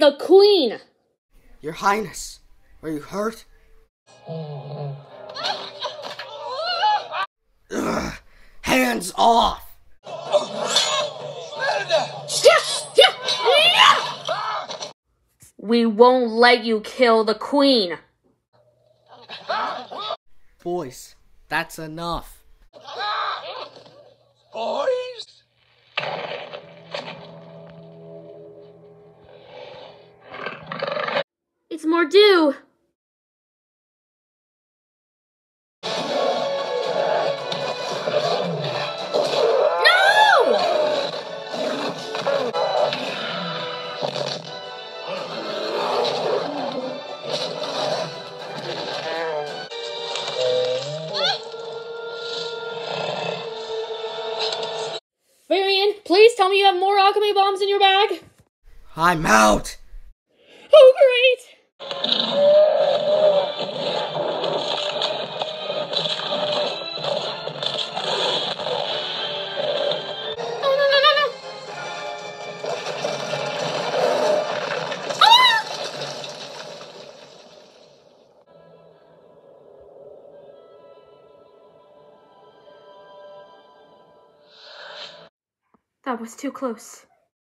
the Queen! Your Highness, are you hurt? Ugh, hands off! We won't let you kill the Queen! Boys, that's enough. Mor'du! No! Varian, please tell me you have more alchemy bombs in your bag. I'm out! Oh, great! That was too close.